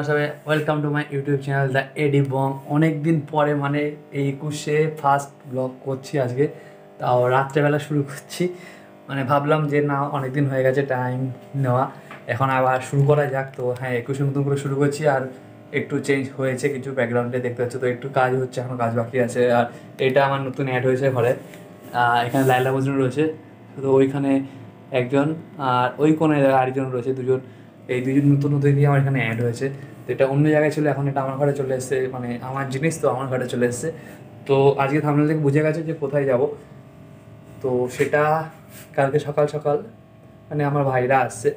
তোমরা সবাই welcome to my YouTube channel the AD Bong অনেক দিন পরে মানে এই একুশে ফার্স্ট ব্লগ করছি আজকে। তাও রাত্রেবেলা শুরু করছি। মানে ভাবলাম যে না অনেক দিন হয়ে গেছে টাইম নেওয়া। এখন আবার শুরু করা যাক। তো হ্যাঁ একুশে নতুন করে শুরু করছি আর একটু চেঞ্জ হয়েছে কিছু ব্যাকগ্রাউন্ডে দেখতে পাচ্ছ। তো একটু কাজ হচ্ছে এখনও কাজ বাকি আছে। আর এটা আমার নতুন অ্যাড হয়েছে ঘরে। এখানে লাইলা মজনু রয়েছে। তো ওইখানে একজন। আর ওই কোণে আরেকজন রয়েছে, দুজন। এই দুজন নতুন অতিথি আমার এখানে অ্যাড হয়েছে। তো এটা অন্য জায়গায় ছিল এখন এটা আমার ঘরে চলে এসেছে মানে আমার জিনিস তো আমার ঘরে চলে এসেছে। তো আজকে থামলে থেকে বুঝে গেছে যে কোথায় যাব। তো সেটা কালকে সকাল সকাল মানে আমার ভাইরা আসছে।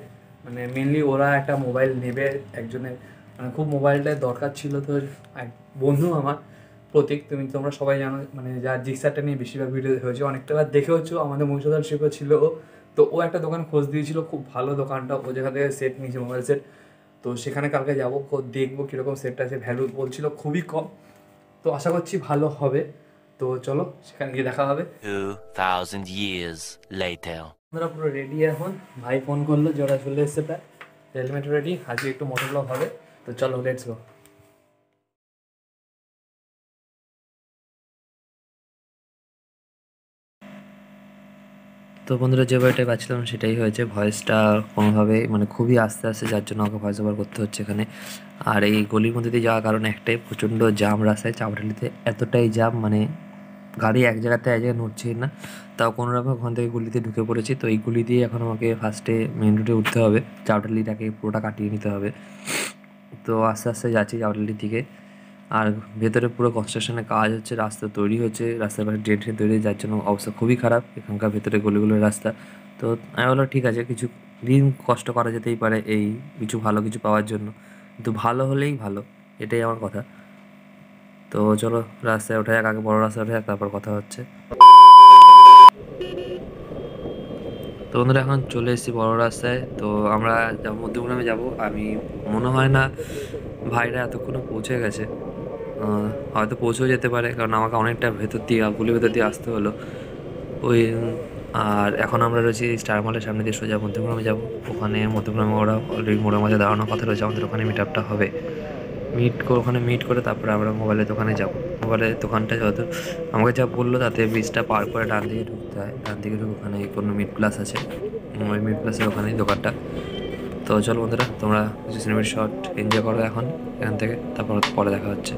মানে মেনলি ওরা একটা মোবাইল নেবে একজনের। মানে খুব মোবাইলটার দরকার ছিল তো এক বন্ধু আমার, প্রতীক, তুমি তোমরা সবাই জানো মানে যার জিক্সারটা নিয়ে বেশিরভাগ ভিডিও হয়েছে, অনেকটা বার দেখেওছো, আমাদের মহিষাদল শিল্প ছিল তো ও একটা দোকান খোঁজ দিয়েছিল, খুব ভালো দোকানটা, ও যেখান থেকে সেট নিয়েছে মোবাইল সেট তো সেখানে কালকে যাব দেখব কীরকম সেটটা আছে ভ্যালু বলছিল খুবই কম। তো আশা করছি ভালো হবে। তো চলো সেখানে গিয়ে দেখা হবে। 2,000 years later. আমরা পুরো রেডি এখন। ভাই ফোন করল যে ওরা চলে এসছে প্রায়। হেলমেট রেডি আজকে একটু মোটর ব্লগ হবে। তো চলো লেটস গো তো বন্ধুরা যে বাড়িটায় পাচ্ছিলাম সেটাই হয়েছে ভয়েসটা কোনোভাবে মানে খুবই আস্তে আস্তে যার জন্য আমাকে ভয়েস ওভার করতে হচ্ছে এখানে। আর এই গলির মধ্যে দিয়ে যাওয়ার কারণে একটাই প্রচণ্ড জাম রাস্তায় চাপড়ালিতে এতটাই জাম মানে গাড়ি এক জায়গাতে এক জায়গায় নড়ছেই না। তাও কোনো রকম ওখান থেকে গুলিতে ঢুকে পড়েছি। তো এই গুলি দিয়ে এখন আমাকে ফার্স্টে মেন রোডে উঠতে হবে। চাউটালিটাকে পুরোটা কাটিয়ে নিতে হবে। তো আস্তে আস্তে যাচ্ছি চাউটালির দিকে। আর ভেতরে পুরো কনস্ট্রাকশনের কাজ হচ্ছে, রাস্তা তৈরি হচ্ছে, রাস্তার পাশে ড্রেন ট্রেন তৈরি যার জন্য অবস্থা খুবই খারাপ। এখানকার ভেতরে গলিগুলোর রাস্তা। তো আমি বললাম, ঠিক আছে, কিছু দিন কষ্ট করা যেতেই পারে এই কিছু ভালো কিছু পাওয়ার জন্য। কিন্তু ভালো হলেই ভালো, এটাই আমার কথা। তো চলো, রাস্তায় ওঠা যাক, আগে বড় রাস্তায় ওঠা যাক, তারপর কথা হচ্ছে। তো বন্ধুরা, এখন চলে এসেছি বড় রাস্তায়। তো আমরা মধ্যমগ্রামে যাব, আমি মনে হয় না ভাইরা এতক্ষণে পৌঁছে গেছে। হয়তো পৌঁছেও যেতে পারে, কারণ আমাকে অনেকটা ভেতর দিয়ে গুলির ভেতর দিয়ে আসতে হলো। ওই, আর এখন আমরা রয়েছি স্টার মলের সামনে দিয়ে সোজা মধ্যমগ্রামে যাব। ওখানে মধ্যমগ্রামে ওরা অলরেডি মোড়ের মাঝে দাঁড়ানোর কথা রয়েছে। আমাদের ওখানে মিট আপটা হবে। মিট ওখানে মিট করে তারপরে আমরা মোবাইলের দোকানে যাব। মোবাইলের দোকানটা যত, আমাকে যা বলল তাতে ব্রিজটা পার করে ডান দিকে ঢুকতে হয়। ডান দিকে ঢুকে ওখানে কোনো মিট প্লাস আছে। ওই মিট প্লাসের ওখানেই দোকানটা। তো চলো বন্ধুরা, তোমরা কিছু সিনেমার শট এনজয় করো এখন, এখান থেকে। তারপর, পরে দেখা হচ্ছে।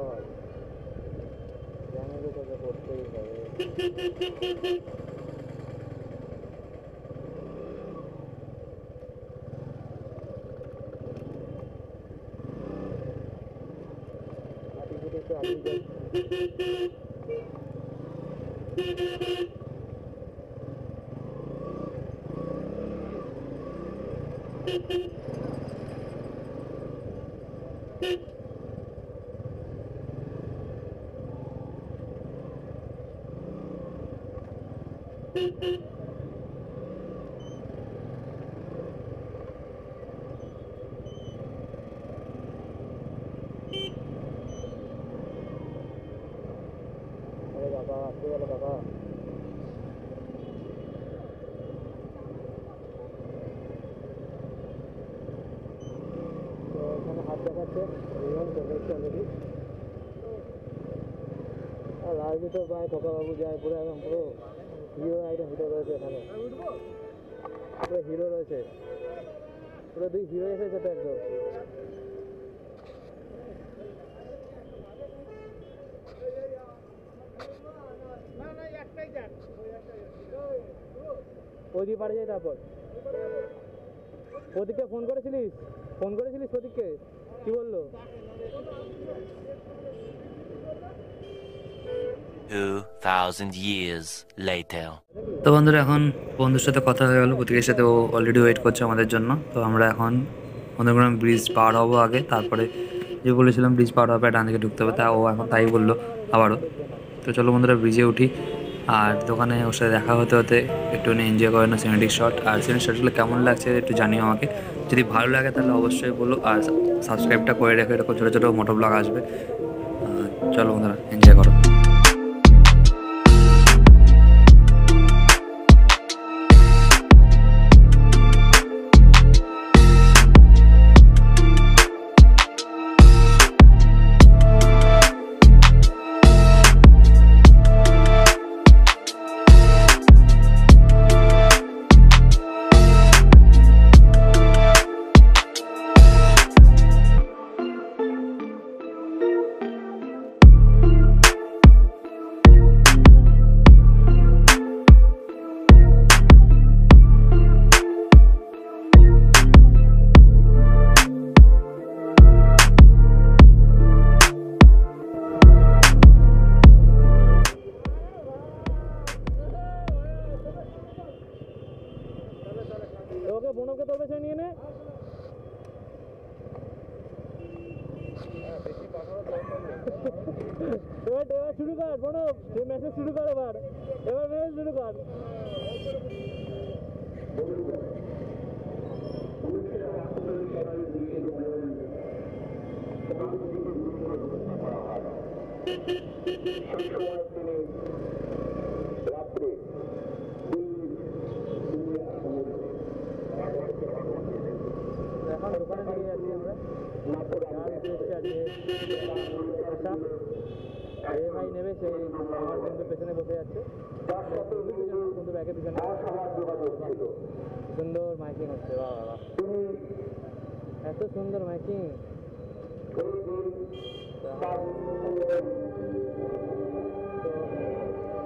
Thank you. ピピッ রাজনীতি প্রায় ঠকাবাবু যায় পুরো একদম পুরো হিরো একদম হিরো রয়েছে এখানে পুরো হিরো রয়েছে পুরো দুই হিরো এসেছে তো ওইদিকে পাড়ে যাই তারপর। প্রদীপকে ফোন করেছিলিস? ফোন করেছিলিস প্রদীপকে? কি বলল? years later. তো বন্ধুরা এখন বন্ধুর সাথে কথা হয়ে গেলো। প্রতীকের সাথে ও অলরেডি ওয়েট করছে আমাদের জন্য। তো আমরা এখন বন্ধুগ্রাম ব্রিজ পার হব আগে। তারপরে যে বলেছিলাম ব্রিজ পার হবে ডান দিকে ঢুকতে হবে তা ও এখন তাই বলল আবারও। তো চলো বন্ধুরা ব্রিজে উঠি। আর দোকানে ওর সাথে দেখা হতে হতে একটু এনজয় করে না সিনেটিক শট আর সিনেটিক শটগুলো কেমন লাগছে একটু জানিও আমাকে। যদি ভালো লাগে তাহলে অবশ্যই বলো। আর সাবস্ক্রাইবটা করে রেখো, এরকম ছোটো ছোটো মোটো ব্লগ আসবে। চলো বন্ধুরা এনজয় করো। এবার এবার শুরু কর তুই মেসেজ শুরু কর এবার। এবার মেসেজ শুরু কর। এখন দোকানে দিকে যাচ্ছি আমরা যার উদ্দেশ্যে ভাই নেবে সে পেছনে বসে যাচ্ছে বন্ধু ব্যাগের পিছনে সুন্দর মাইকিং হচ্ছে বাহ বাহ। এত সুন্দর মাইকিং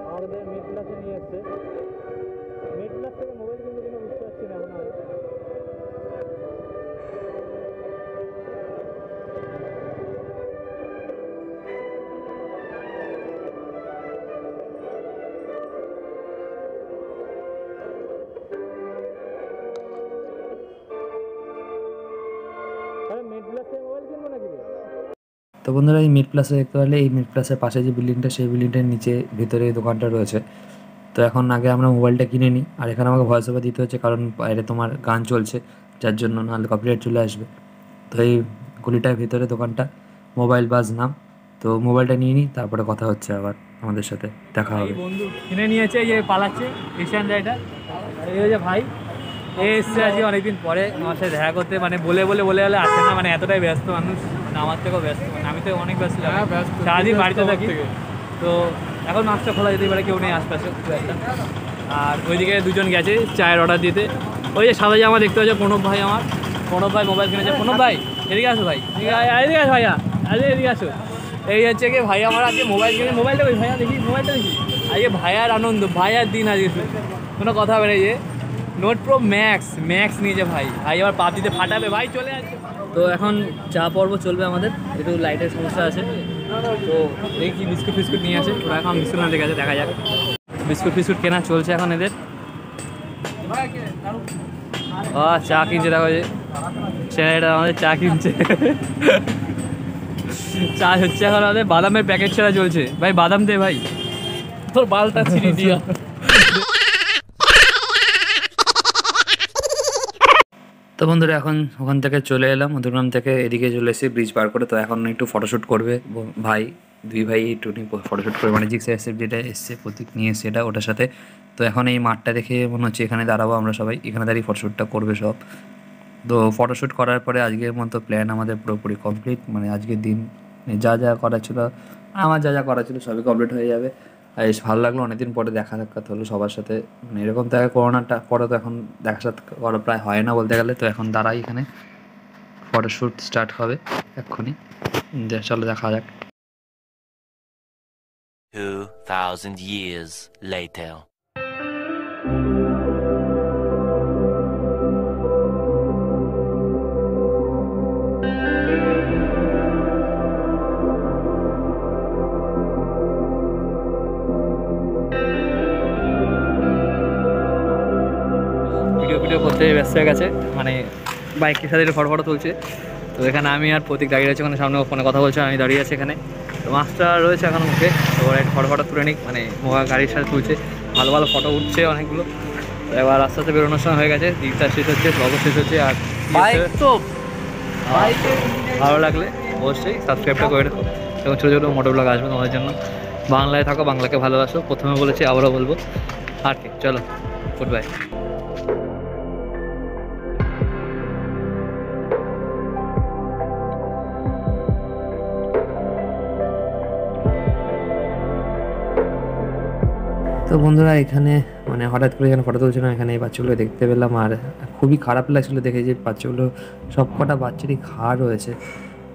আমাদের মিড ক্লাসে নিয়ে এসছে মিড ক্লাস থেকে মোবাইল কিন্তু কোনো বুঝতে পারছি না এখন তো বন্ধুরা, এই মিড প্লাসে দেখতে পারলে এই মিড প্লাসের পাশে যে বিল্ডিংটা সেই বিল্ডিংটার নিচে, ভিতরে এই দোকানটা রয়েছে। তো এখন আগে আমরা মোবাইলটা কিনে নিই, আর এখানে আমাকে ভয়েস ওভার দিতে হচ্ছে, কারণ বাইরে তোমার গান চলছে, যার জন্য নাহলে কপিরাইট চলে আসবে। তো এই গলিটার ভিতরে দোকানটা মোবাইল বাজ নাম। তো মোবাইলটা নিয়ে নিই, তারপরে কথা হচ্ছে আবার আমাদের সাথে, দেখা হবে। বন্ধু কিনে নিয়েছে যে পালাচ্ছে এশিয়ান রাইডার এই হচ্ছে ভাই এসছে আজকে অনেকদিন পরে আমার সাথে দেখা করতে মানে বলে বলে বলে বলে আসে না মানে এতটাই ব্যস্ত মানুষ। মানে আমার থেকেও ব্যস্ত মানে আমি তো অনেক ব্যস্ত ছিলাম সারাদিন বাড়িতে থাকি। তো এখন মাছটা খোলা যেতে পারে কেউ নেই আশপাশে আর ওইদিকে দুজন গেছে চায়ের অর্ডার দিতে। ওই যে সাদা জামা দেখতে হচ্ছে প্রণব ভাই আমার। প্রণব ভাই মোবাইল কিনেছে। প্রণব ভাই এদিকে আসো ভাই। এদিকে আসো ভাইয়া। আরে এদিকে আসো। এই হচ্ছে কি ভাইয়া আমার আজকে মোবাইল কিনে মোবাইলটা ওই ভাইয়া দেখি মোবাইলটা দেখি আজকে ভাইয়ার আনন্দ ভাইয়ার দিন আজকে কোনো কথা বেড়ে যে। নোট প্রো ম্যাক্স ম্যাক্স নিয়েছে ভাই। ভাই আবার পাবজিতে ফাটাবে। ভাই চলে আসছে তো এখন চা পর্ব চলবে আমাদের, একটু লাইটের সমস্যা আছে। তো দেখি বিস্কুট ফিস্কুট নিয়ে আসে ওরা এখন বিস্কুট আনতে গেছে, দেখা যাক। বিস্কুট ফিস্কুট কেনা চলছে এখন এদের। চা কিনছে, দেখো যে। ছেলেটা আমাদের চা কিনছে। চা হচ্ছে এখন আমাদের বাদামের প্যাকেট ছাড়া চলছে। ভাই, বাদাম দে ভাই। তোর বালটা ছিঁড়ে দিয়া তো বন্ধুরা, এখন ওখান থেকে চলে এলাম মধুগ্রাম থেকে এদিকে চলে এসে ব্রিজ পার করে, তো এখন একটু ফটোশ্যুট করবে। ভাই, দুই ভাই একটু ফটোশ্যুট করবে মানে জিক্স এসএফ যেটা এসছে, প্রতীক নিয়ে এটা, ওটার সাথে। তো এখন এই মাঠটা দেখে মনে হচ্ছে এখানে দাঁড়াবো আমরা সবাই, এখানে দাঁড়িয়ে ফটোশ্যুটটা করবে সব। তো ফটোশ্যুট করার পরে আজকের মতো প্ল্যান আমাদের পুরোপুরি কমপ্লিট মানে আজকের দিন যা যা করার ছিল, আমার যা যা করার ছিল সবই কমপ্লিট হয়ে যাবে। বেশ ভালো লাগল অনেকদিন পরে দেখা সাক্ষাৎ হলো সবার সাথে। মানে এরকম দেখা করোনাটা পরে তো এখন দেখা সাক্ষাৎ করা প্রায় হয় না বলতে গেলে তো এখন দাঁড়াই এখানে। ফটোশ্যুট স্টার্ট হবে এক্ষুনি। চলো দেখা যাক। 2,000 years later. ব্যস্ত হয়ে গেছে। মানে বাইকের সাথে একটু ফটো তুলছে। তো এখানে আমি আর প্রতীক দাঁড়িয়ে রয়েছে ওখানে সামনে ফোনে কথা বলছে আমি দাঁড়িয়ে আছি এখানে। তো মাছটা রয়েছে এখন মুখে। তো ওরা একটু ফটো ফটো তুলে নিক মানে মোয়া গাড়ির সাথে তুলছে। ভালো ভালো ফটো উঠছে অনেকগুলো। তো এবার আস্তে আস্তে বেরোনোর সময় হয়ে গেছে। দিকটা শেষ হচ্ছে ব্লগও শেষ হচ্ছে আর তো ভালো লাগলে অবশ্যই সাবস্ক্রাইবটা করে রাখো। এবং ছোটো ছোটো মোটো ব্লগ আসবে তোমাদের জন্য। বাংলায় থাকো বাংলাকে ভালোবাসো। প্রথমে বলেছি আবারও বলব। আর কি চলো গুড বাই তো বন্ধুরা, এখানে মানে হঠাৎ করে এখানে ফটো তুলছিলাম, এখানে এই বাচ্চাগুলো দেখতে পেলাম আর খুবই খারাপ লাগছিল দেখে যে বাচ্চাগুলো সব কটা বাচ্চারই ঘা রয়েছে।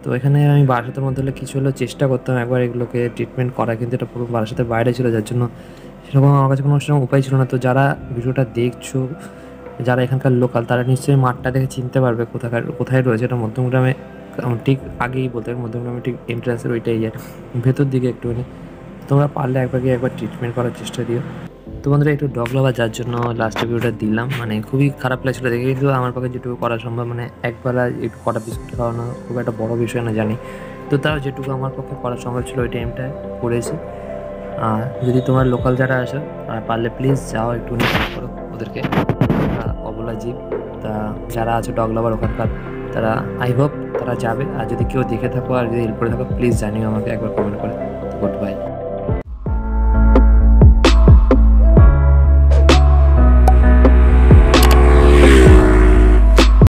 তো এখানে আমি বারাসাতের মধ্যে হলে কিছু হলেও চেষ্টা করতাম একবার এগুলোকে ট্রিটমেন্ট করা, কিন্তু এটা পুরো বারাসাতের বাইরে ছিল, যার জন্য সেরকম আমার কাছে কোনো সেরকম উপায় ছিল না। তো যারা ভিডিওটা দেখছ, যারা এখানকার লোকাল তারা নিশ্চয়ই মাঠটা দেখে চিনতে পারবে কোথাকার, কোথায় রয়েছে। এটা মধ্যমগ্রামে ঠিক আগেই বলতে মধ্যমগ্রামে ঠিক এন্ট্রান্সের ওইটাই ইয়ে ভেতর দিকে একটুখানি। তোমরা পারলে একবার গিয়ে একবার ট্রিটমেন্ট করার চেষ্টা দিও। তো বন্ধুরা, একটু ডগ লাভার যার জন্য লাস্ট ভিডিওটা দিলাম মানে খুবই খারাপ লাগছিল দেখে কিন্তু আমার পক্ষে যেটুকু করা সম্ভব মানে একবেলা একটু কটা বিস্কুট খাওয়ানো খুব একটা বড় বিষয় না, জানি। তো তাও যেটুকু আমার পক্ষে করা সম্ভব ছিল, ওই টাইমটায় করেছি। আর যদি তোমার লোকাল যারা আসো তারা পারলে প্লিজ যাও, একটু হেল্প করো ওদেরকে। অবলা জীব, তা যারা আছে ডগ লাভার ওখানকার, তারা আই হোপ তারা যাবে। আর যদি কেউ দেখে থাকো, আর যদি হেল্প করে থাকো প্লিজ জানিও আমাকে, একবার কমেন্ট করে। Good bye